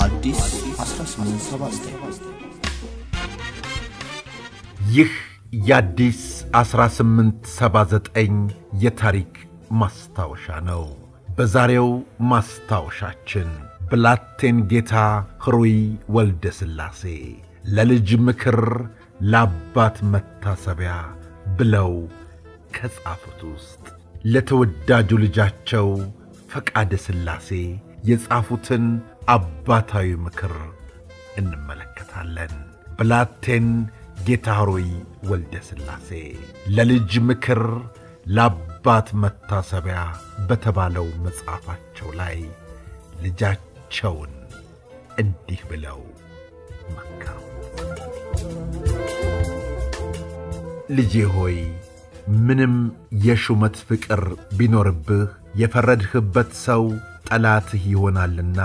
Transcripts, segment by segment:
አዲስ 1879 ይህ የአዲስ 1879 የታሪክ ማስታወሻ ነው። በዛሬው ማስታወሻችን ብላቴን ጌታ ሕሩይ ወልደ ሥላሴ ለልጅ ምክር ለአባት መታሰቢያ ብለው ከጻፉት ውስጥ ለተወዳጁ ልጃቸው ፈቃደ ሥላሴ የጻፉትን አባታዊ ምክር እንመለከታለን። ብላቴን ጌታ ሕሩይ ወልደ ሥላሴ ለልጅ ምክር ለአባት መታሰቢያ በተባለው መጽሐፋቸው ላይ ልጃቸውን እንዲህ ብለው መከሩ። ልጄ ሆይ ምንም የሹመት ፍቅር ቢኖርብህ የፈረድህበት ሰው ጠላትህ ይሆናልና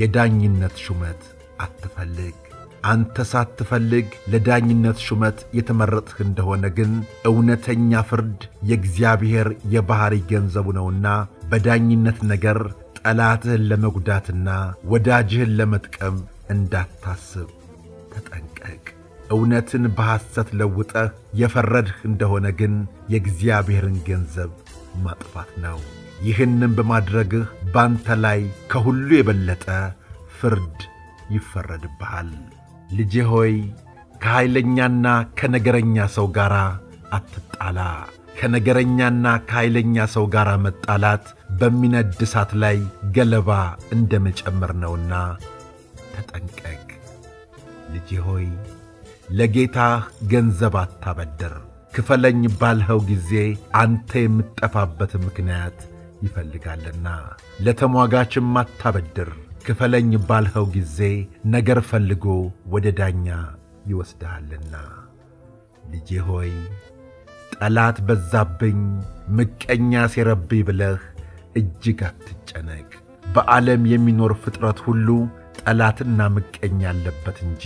የዳኝነት ሹመት አትፈልግ። አንተ ሳትፈልግ ለዳኝነት ሹመት የተመረጥህ እንደሆነ ግን እውነተኛ ፍርድ የእግዚአብሔር የባሕሪ ገንዘቡ ነውና በዳኝነት ነገር ጠላትህን ለመጉዳትና ወዳጅህን ለመጥቀም እንዳታስብ ተጠንቀቅ። እውነትን በሐሰት ለውጠህ የፈረድህ እንደሆነ ግን የእግዚአብሔርን ገንዘብ ማጥፋት ነው። ይህንም በማድረግህ ባንተ ላይ ከሁሉ የበለጠ ፍርድ ይፈረድብሃል። ልጄ ሆይ ከኃይለኛና ከነገረኛ ሰው ጋር አትጣላ። ከነገረኛና ከኃይለኛ ሰው ጋር መጣላት በሚነድ እሳት ላይ ገለባ እንደ መጨመር ነውና ተጠንቀቅ። ልጄ ሆይ ለጌታህ ገንዘብ አታበድር። ክፈለኝ ባልኸው ጊዜ አንተ የምትጠፋበት ምክንያት ይፈልጋልና። ለተሟጋችም አታበድር። ክፈለኝ ባልኸው ጊዜ ነገር ፈልጎ ወደ ዳኛ ይወስድሃልና። ልጄ ሆይ ጠላት በዛብኝ፣ ምቀኛ ሴረብኝ ብለህ እጅግ አትጨነቅ። በዓለም የሚኖር ፍጥረት ሁሉ ጠላትና ምቀኛ ያለበት እንጂ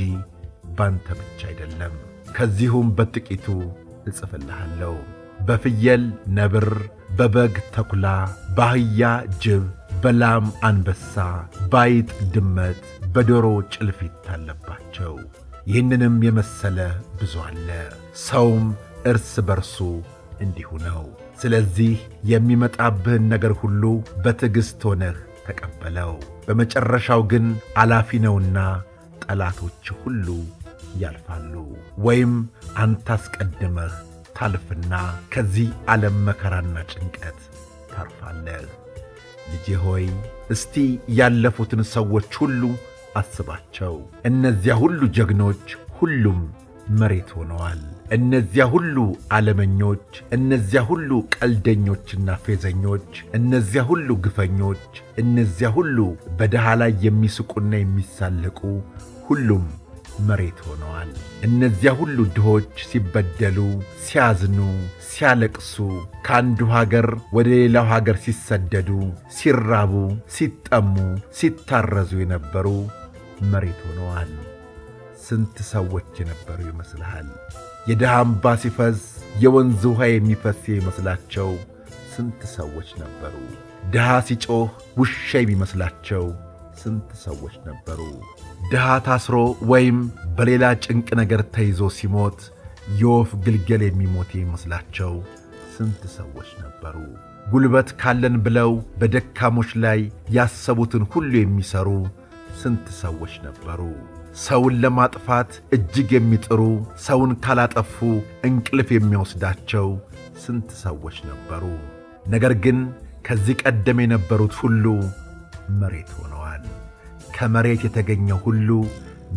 ባንተ ብቻ አይደለም። ከዚሁም በጥቂቱ እጽፍልሃለሁ። በፍየል ነብር፣ በበግ ተኩላ፣ በአህያ ጅብ፣ በላም አንበሳ፣ ባይጥ ድመት፣ በዶሮ ጭልፊት አለባቸው። ይህንንም የመሰለ ብዙ አለ። ሰውም እርስ በርሱ እንዲሁ ነው። ስለዚህ የሚመጣብህን ነገር ሁሉ በትዕግሥት ሆነህ ተቀበለው። በመጨረሻው ግን አላፊ ነውና ጠላቶች ሁሉ ያልፋሉ። ወይም አንተ አስቀድመህ ታልፍና ከዚህ ዓለም መከራና ጭንቀት ታርፋለህ። ልጄ ሆይ እስቲ ያለፉትን ሰዎች ሁሉ አስባቸው። እነዚያ ሁሉ ጀግኖች ሁሉም መሬት ሆነዋል። እነዚያ ሁሉ ዓለመኞች፣ እነዚያ ሁሉ ቀልደኞችና ፌዘኞች፣ እነዚያ ሁሉ ግፈኞች፣ እነዚያ ሁሉ በድሃ ላይ የሚስቁና የሚሳለቁ ሁሉም መሬት ሆነዋል። እነዚያ ሁሉ ድሆች ሲበደሉ፣ ሲያዝኑ፣ ሲያለቅሱ፣ ከአንዱ ሀገር ወደ ሌላው ሀገር ሲሰደዱ፣ ሲራቡ፣ ሲጠሙ፣ ሲታረዙ የነበሩ መሬት ሆነዋል። ስንት ሰዎች የነበሩ ይመስልሃል? የድሃ እምባ ሲፈስ የወንዝ ውኃ የሚፈስ የሚመስላቸው ስንት ሰዎች ነበሩ? ድሃ ሲጮኽ ውሻ የሚመስላቸው ስንት ሰዎች ነበሩ? ድሃ ታስሮ ወይም በሌላ ጭንቅ ነገር ተይዞ ሲሞት የወፍ ግልገል የሚሞት የሚመስላቸው ስንት ሰዎች ነበሩ? ጉልበት ካለን ብለው በደካሞች ላይ ያሰቡትን ሁሉ የሚሠሩ ስንት ሰዎች ነበሩ? ሰውን ለማጥፋት እጅግ የሚጥሩ ሰውን ካላጠፉ እንቅልፍ የሚወስዳቸው ስንት ሰዎች ነበሩ? ነገር ግን ከዚህ ቀደም የነበሩት ሁሉ መሬት ሆነዋል። ከመሬት የተገኘው ሁሉ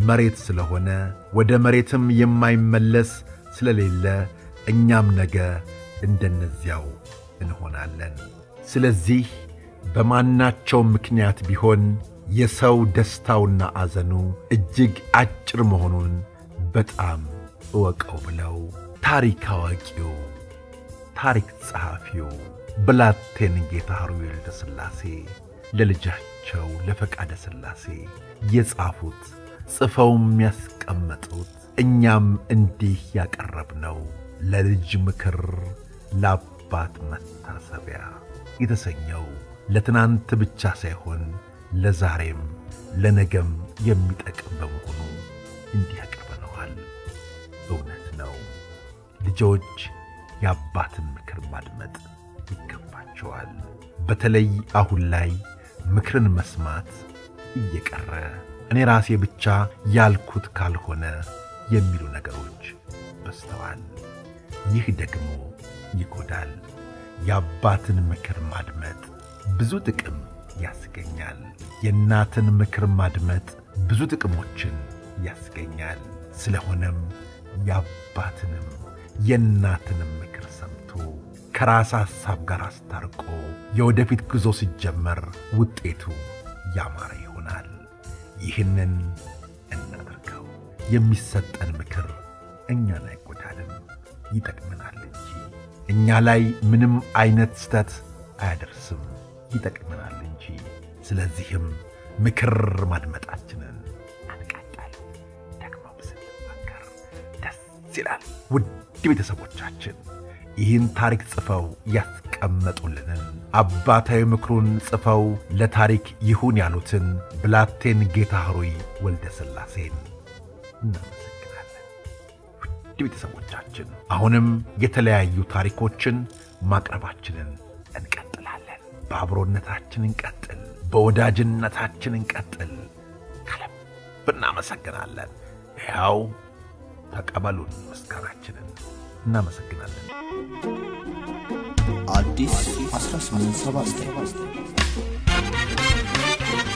መሬት ስለሆነ ወደ መሬትም የማይመለስ ስለሌለ እኛም ነገ እንደነዚያው እንሆናለን። ስለዚህ በማናቸውም ምክንያት ቢሆን የሰው ደስታውና አዘኑ እጅግ አጭር መሆኑን በጣም እወቀው ብለው ታሪክ አዋቂው ታሪክ ጸሐፊው ብላቴን ጌታ ወልደ ሥላሴ ለልጃቸው ለፈቃደ ሥላሴ የጻፉት ጽፈውም ያስቀመጡት እኛም እንዲህ ያቀረብነው ለልጅ ምክር ለአባት መታሰቢያ የተሰኘው ለትናንት ብቻ ሳይሆን ለዛሬም ለነገም የሚጠቅም በመሆኑ እንዲህ ያቀርበነዋል። እውነት ነው ልጆች የአባትን ምክር ማድመጥ ይገባቸዋል። በተለይ አሁን ላይ ምክርን መስማት እየቀረ እኔ ራሴ ብቻ ያልኩት ካልሆነ የሚሉ ነገሮች በዝተዋል። ይህ ደግሞ ይጎዳል። የአባትን ምክር ማድመጥ ብዙ ጥቅም ያስገኛል። የእናትን ምክር ማድመጥ ብዙ ጥቅሞችን ያስገኛል። ስለሆነም የአባትንም የእናትንም ምክር ሰምቶ ከራስ ሐሳብ ጋር አስታርቆ የወደፊት ጉዞ ሲጀመር ውጤቱ ያማረ ይሆናል። ይህንን እናድርገው። የሚሰጠን ምክር እኛን አይጎዳንም፣ ይጠቅመናል እንጂ እኛ ላይ ምንም አይነት ስተት አያደርስም፣ ይጠቅመናል እንጂ። ስለዚህም ምክር ማድመጣችንን አንቀጠል። ደግሞም ስንመከር ደስ ይላል። ውድ ቤተሰቦቻችን ይህን ታሪክ ጽፈው ያስቀመጡልንን አባታዊ ምክሩን ጽፈው ለታሪክ ይሁን ያሉትን ብላቴን ጌታ ኅሩይ ወልደ ሥላሴን እናመሰግናለን። ውድ ቤተሰቦቻችን አሁንም የተለያዩ ታሪኮችን ማቅረባችንን እንቀጥላለን። በአብሮነታችን እንቀጥል፣ በወዳጅነታችን እንቀጥል። ከልብ እናመሰግናለን። ያው ተቀበሉን ምስጋናችንን። እናመሰግናለን። አዲስ 1879